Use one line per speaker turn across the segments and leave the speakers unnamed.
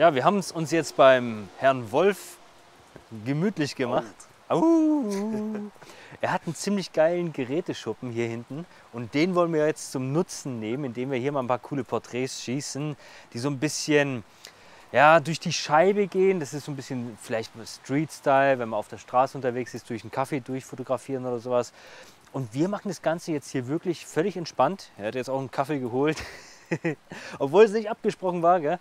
Ja, wir haben es uns jetzt beim Herrn Wolf gemütlich gemacht. Au. Er hat einen ziemlich geilen Geräteschuppen hier hinten und den wollen wir jetzt zum Nutzen nehmen, indem wir hier mal ein paar coole Porträts schießen, die so ein bisschen ja, durch die Scheibe gehen. Das ist so ein bisschen vielleicht Street-Style, wenn man auf der Straße unterwegs ist, durch einen Kaffee durchfotografieren oder sowas. Und wir machen das Ganze jetzt hier wirklich völlig entspannt. Er hat jetzt auch einen Kaffee geholt, obwohl es nicht abgesprochen war. Gell?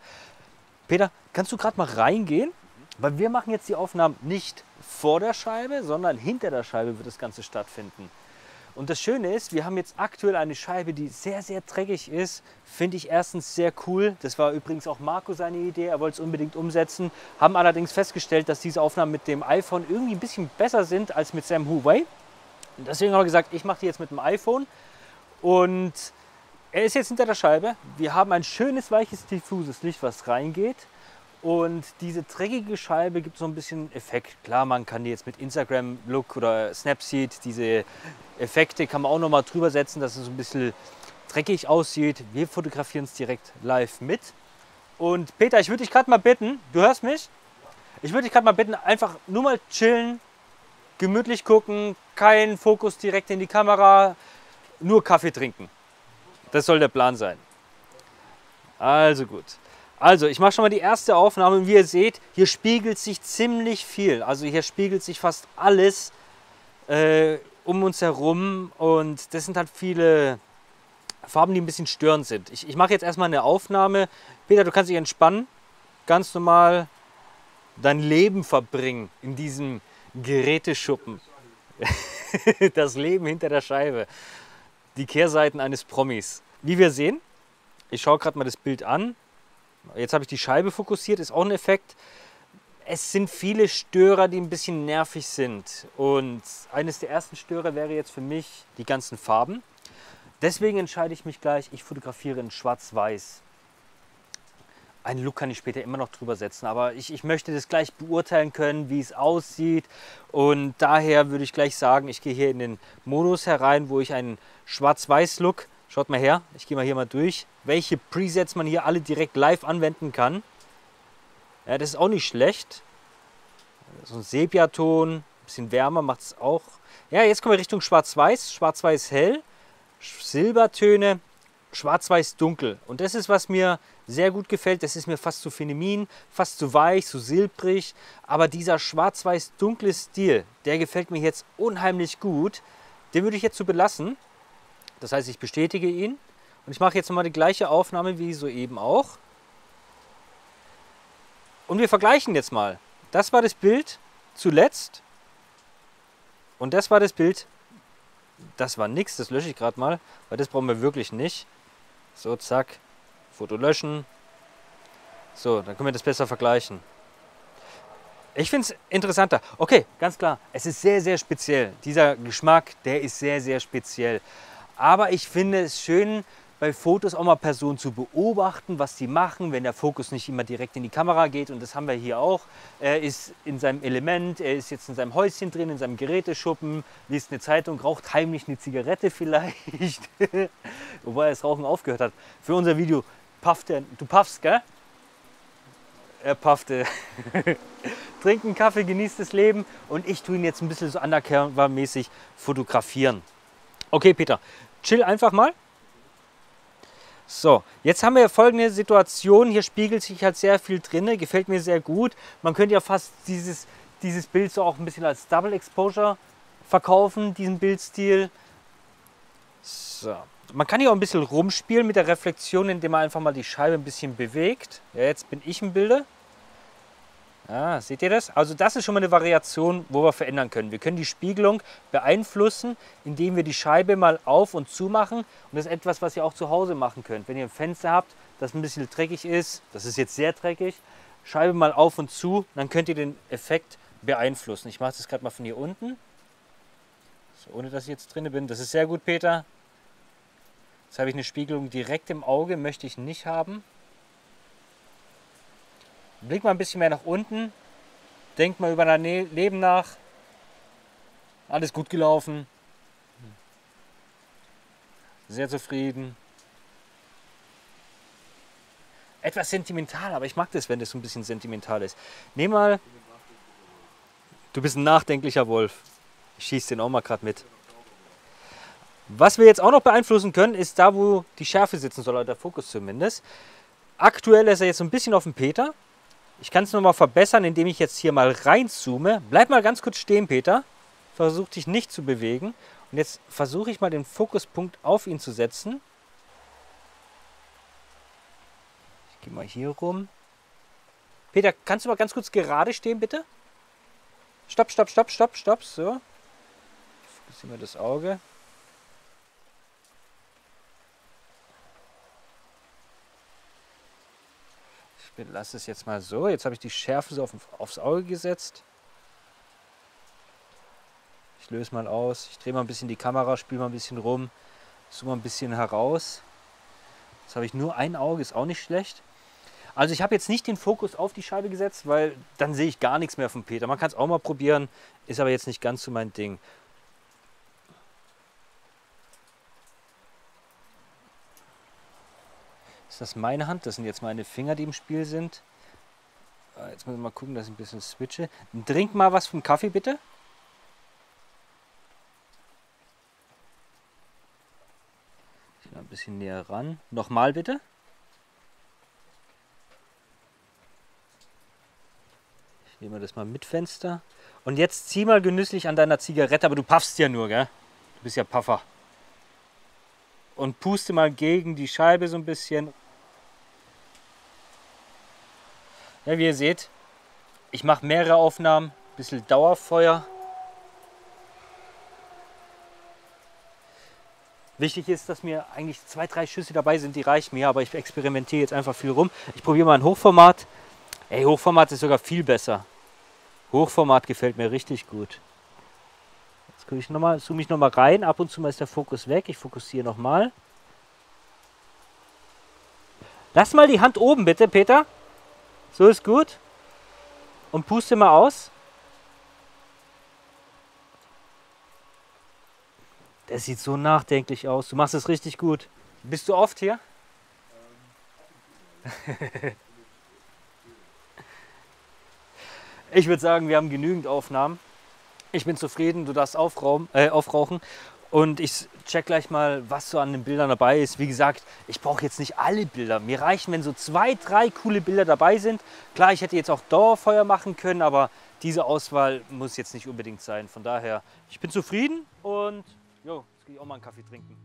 Peter, kannst du gerade mal reingehen? Weil wir machen jetzt die Aufnahmen nicht vor der Scheibe, sondern hinter der Scheibe wird das Ganze stattfinden. Und das Schöne ist, wir haben jetzt aktuell eine Scheibe, die sehr, sehr dreckig ist. Finde ich erstens sehr cool. Das war übrigens auch Marco seine Idee. Er wollte es unbedingt umsetzen. Haben allerdings festgestellt, dass diese Aufnahmen mit dem iPhone irgendwie ein bisschen besser sind als mit seinem Huawei. Und deswegen haben wir gesagt, ich mache die jetzt mit dem iPhone. Und er ist jetzt hinter der Scheibe. Wir haben ein schönes, weiches, diffuses Licht, was reingeht. Und diese dreckige Scheibe gibt so ein bisschen Effekt. Klar, man kann die jetzt mit Instagram-Look oder Snapseed, diese Effekte kann man auch noch mal drüber setzen, dass es so ein bisschen dreckig aussieht. Wir fotografieren es direkt live mit. Und Peter, ich würde dich gerade mal bitten, du hörst mich? Ich würde dich gerade mal bitten, einfach nur mal chillen, gemütlich gucken, kein Fokus direkt in die Kamera, nur Kaffee trinken. Das soll der Plan sein. Also gut. Also, ich mache schon mal die erste Aufnahme und wie ihr seht, hier spiegelt sich ziemlich viel. Also hier spiegelt sich fast alles äh, um uns herum und das sind halt viele Farben, die ein bisschen störend sind. Ich, ich mache jetzt erstmal eine Aufnahme. Peter, du kannst dich entspannen, ganz normal dein Leben verbringen in diesem Geräteschuppen. das Leben hinter der Scheibe. Die Kehrseiten eines Promis. Wie wir sehen, ich schaue gerade mal das Bild an. Jetzt habe ich die Scheibe fokussiert, ist auch ein Effekt. Es sind viele Störer, die ein bisschen nervig sind. Und eines der ersten Störer wäre jetzt für mich die ganzen Farben. Deswegen entscheide ich mich gleich, ich fotografiere in Schwarz-Weiß. Einen Look kann ich später immer noch drüber setzen, aber ich, ich möchte das gleich beurteilen können, wie es aussieht. Und daher würde ich gleich sagen, ich gehe hier in den Modus herein, wo ich einen Schwarz-Weiß-Look Schaut mal her, ich gehe mal hier mal durch, welche Presets man hier alle direkt live anwenden kann. Ja, das ist auch nicht schlecht. So ein Sepiaton, ein bisschen wärmer macht es auch. Ja, jetzt kommen wir Richtung Schwarz-Weiß, Schwarz-Weiß hell, Silbertöne, Schwarz-Weiß dunkel. Und das ist, was mir sehr gut gefällt. Das ist mir fast zu feminin, fast zu weich, zu silbrig. Aber dieser Schwarz-Weiß dunkle Stil, der gefällt mir jetzt unheimlich gut. Den würde ich jetzt so belassen. Das heißt, ich bestätige ihn und ich mache jetzt mal die gleiche Aufnahme wie soeben auch. Und wir vergleichen jetzt mal. Das war das Bild zuletzt und das war das Bild. Das war nichts, das lösche ich gerade mal, weil das brauchen wir wirklich nicht. So, zack, Foto löschen. So, dann können wir das besser vergleichen. Ich finde es interessanter. Okay, ganz klar, es ist sehr, sehr speziell. Dieser Geschmack, der ist sehr, sehr speziell. Aber ich finde es schön, bei Fotos auch mal Personen zu beobachten, was sie machen, wenn der Fokus nicht immer direkt in die Kamera geht. Und das haben wir hier auch. Er ist in seinem Element, er ist jetzt in seinem Häuschen drin, in seinem Geräteschuppen, liest eine Zeitung, raucht heimlich eine Zigarette vielleicht. Wobei er das Rauchen aufgehört hat. Für unser Video pufft er. Du puffst, gell? Er puffte. Trinkt einen Kaffee, genießt das Leben und ich tue ihn jetzt ein bisschen so undercover-mäßig fotografieren. Okay, Peter, chill einfach mal. So, jetzt haben wir folgende Situation. Hier spiegelt sich halt sehr viel drin, gefällt mir sehr gut. Man könnte ja fast dieses, dieses Bild so auch ein bisschen als Double Exposure verkaufen, diesen Bildstil. So. Man kann hier auch ein bisschen rumspielen mit der Reflexion, indem man einfach mal die Scheibe ein bisschen bewegt. Ja, jetzt bin ich im Bilde. Ah, seht ihr das? Also das ist schon mal eine Variation, wo wir verändern können. Wir können die Spiegelung beeinflussen, indem wir die Scheibe mal auf und zu machen. Und das ist etwas, was ihr auch zu Hause machen könnt. Wenn ihr ein Fenster habt, das ein bisschen dreckig ist, das ist jetzt sehr dreckig, Scheibe mal auf und zu, dann könnt ihr den Effekt beeinflussen. Ich mache das gerade mal von hier unten, so, ohne dass ich jetzt drin bin. Das ist sehr gut, Peter. Jetzt habe ich eine Spiegelung direkt im Auge, möchte ich nicht haben. Blick mal ein bisschen mehr nach unten. Denk mal über dein ne-, Leben nach. Alles gut gelaufen. Sehr zufrieden. etwas sentimental, aber ich mag das, wenn das so ein bisschen sentimental ist. Nehm mal. Du bist ein nachdenklicher Wolf. Ich schieße den auch mal gerade mit. Was wir jetzt auch noch beeinflussen können, ist da, wo die Schärfe sitzen soll, oder der Fokus zumindest. Aktuell ist er jetzt so ein bisschen auf dem Peter. Ich kann es nochmal verbessern, indem ich jetzt hier mal reinzoome. Bleib mal ganz kurz stehen, Peter. Versuch dich nicht zu bewegen. Und jetzt versuche ich mal den Fokuspunkt auf ihn zu setzen. Ich gehe mal hier rum. Peter, kannst du mal ganz kurz gerade stehen, bitte? Stopp, stopp, stopp, stopp, stopp. So. Fokussieren wir das Auge. Ich lasse es jetzt mal so. Jetzt habe ich die Schärfe so auf, aufs Auge gesetzt. Ich löse mal aus. Ich drehe mal ein bisschen die Kamera, spiele mal ein bisschen rum. Zoome mal ein bisschen heraus. Jetzt habe ich nur ein Auge, ist auch nicht schlecht. Also ich habe jetzt nicht den Fokus auf die Scheibe gesetzt, weil dann sehe ich gar nichts mehr von Peter. Man kann es auch mal probieren, ist aber jetzt nicht ganz so mein Ding. Ist das meine Hand? Das sind jetzt meine Finger, die im Spiel sind. Ah, jetzt muss ich mal gucken, dass ich ein bisschen switche. Trink mal was vom Kaffee, bitte. Ich ein bisschen näher ran. Nochmal bitte. Nehmen wir das mal mit Fenster. Und jetzt zieh mal genüsslich an deiner Zigarette, aber du puffst ja nur, gell? Du bist ja Puffer. Und puste mal gegen die Scheibe so ein bisschen. Ja, wie ihr seht, ich mache mehrere Aufnahmen, ein bisschen Dauerfeuer. Wichtig ist, dass mir eigentlich zwei, drei Schüsse dabei sind, die reichen mir, aber ich experimentiere jetzt einfach viel rum. Ich probiere mal ein Hochformat. Ey, Hochformat ist sogar viel besser. Hochformat gefällt mir richtig gut. Jetzt gucke ich nochmal, zoome ich nochmal rein. Ab und zu mal ist der Fokus weg. Ich fokussiere nochmal. Lass mal die Hand oben bitte, Peter. So ist gut. Und puste mal aus. Der sieht so nachdenklich aus. Du machst es richtig gut. Bist du oft hier? Ich würde sagen, wir haben genügend Aufnahmen. Ich bin zufrieden, du darfst äh, aufrauchen. Und ich check gleich mal, was so an den Bildern dabei ist. Wie gesagt, ich brauche jetzt nicht alle Bilder. Mir reichen, wenn so zwei, drei coole Bilder dabei sind. Klar, ich hätte jetzt auch Dauerfeuer machen können, aber diese Auswahl muss jetzt nicht unbedingt sein. Von daher, ich bin zufrieden und jo, jetzt gehe ich auch mal einen Kaffee trinken.